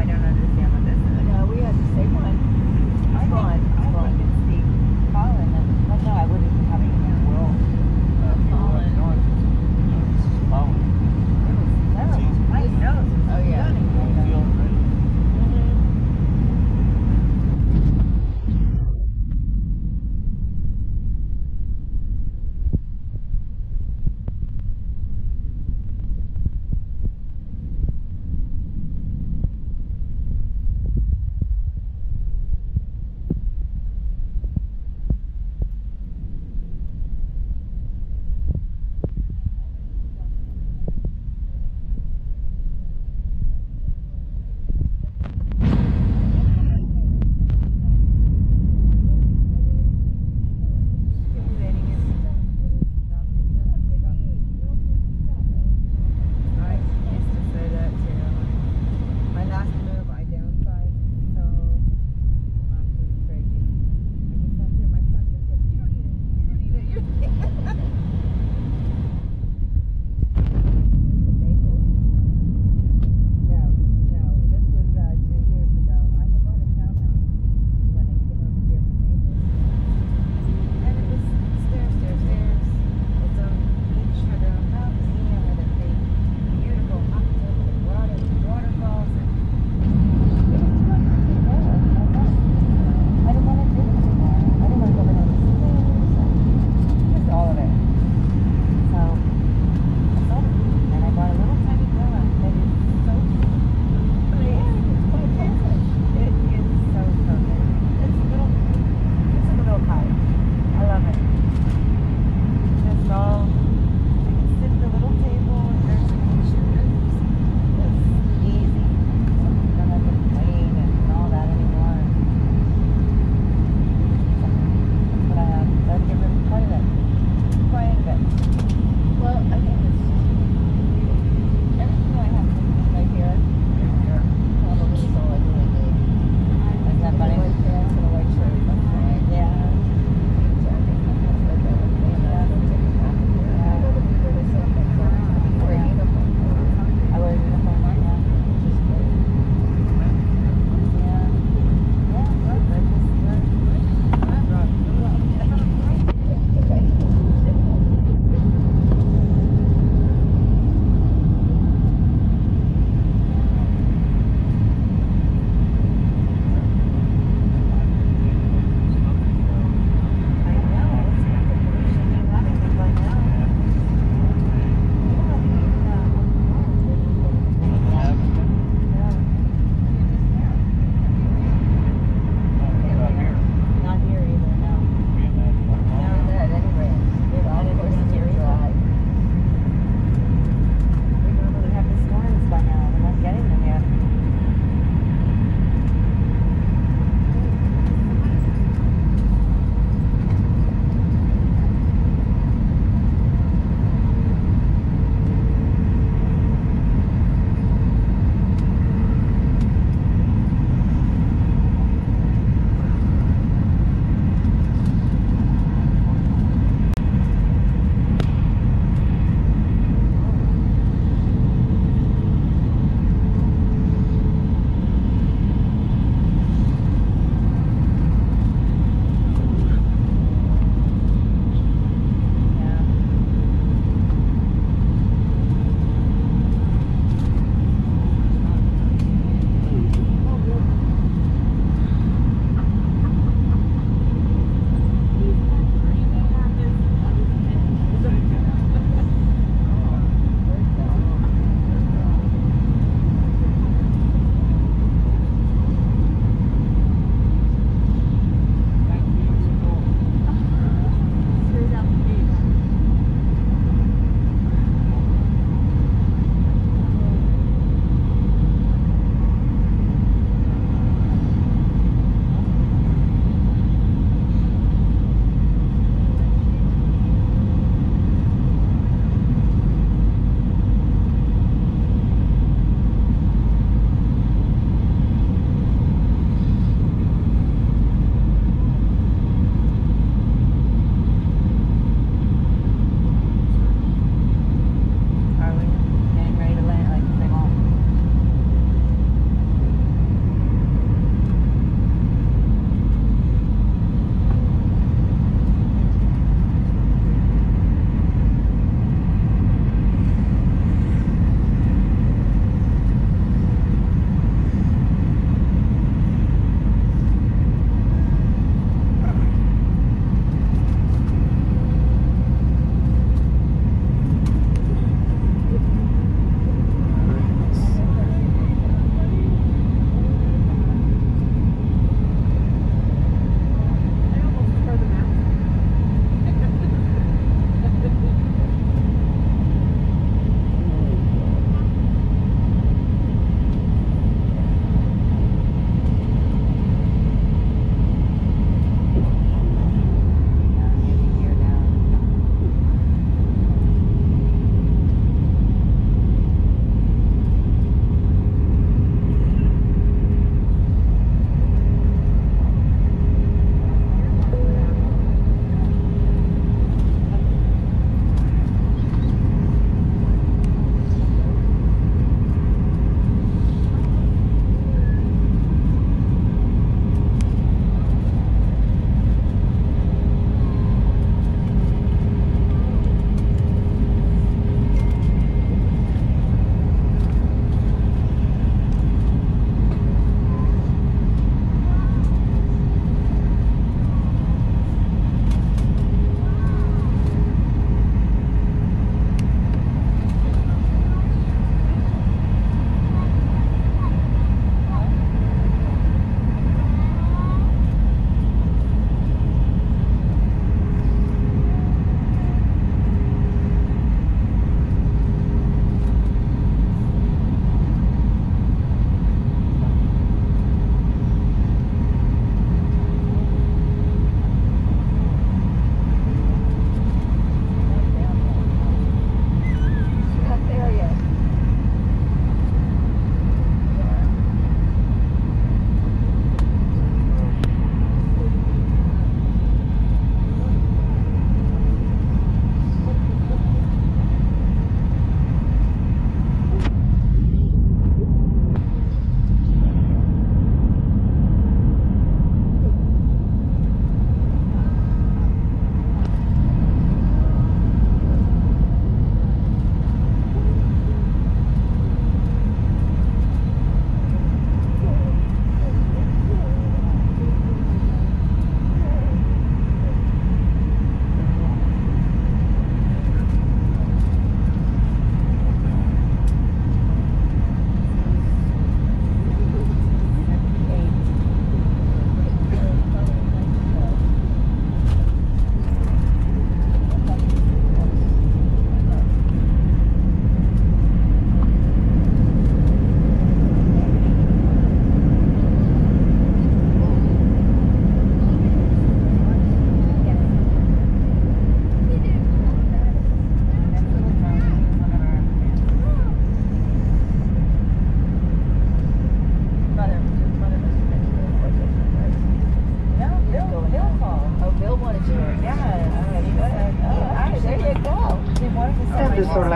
I don't understand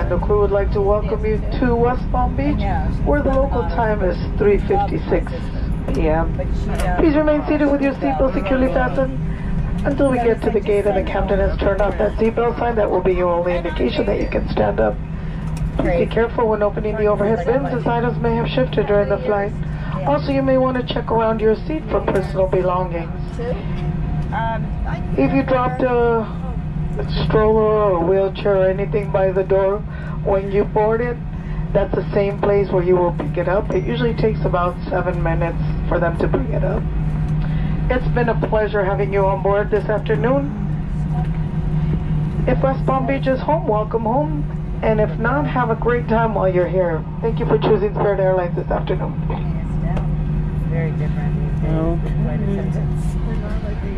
this Orlando crew would like to welcome you to West Palm Beach, where the local time is 3.56 p.m. Please remain seated with your seatbelt securely fastened until we get to the gate and the captain has turned off that seatbelt sign. That will be your only indication that you can stand up. Please be careful when opening the overhead bins as items may have shifted during the flight. Also, you may want to check around your seat for personal belongings. If you dropped a stroller or wheelchair or anything by the door when you board it, that's the same place where you will pick it up. It usually takes about seven minutes for them to bring it up. It's been a pleasure having you on board this afternoon. If West Palm Beach is home, welcome home. And if not, have a great time while you're here. Thank you for choosing Spirit Airlines this afternoon. Very different. these